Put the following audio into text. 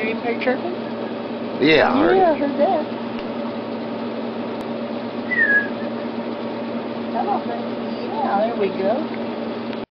hear you hear chirping? Yeah, I heard yeah, I heard that. Come on, baby. Yeah, there we go.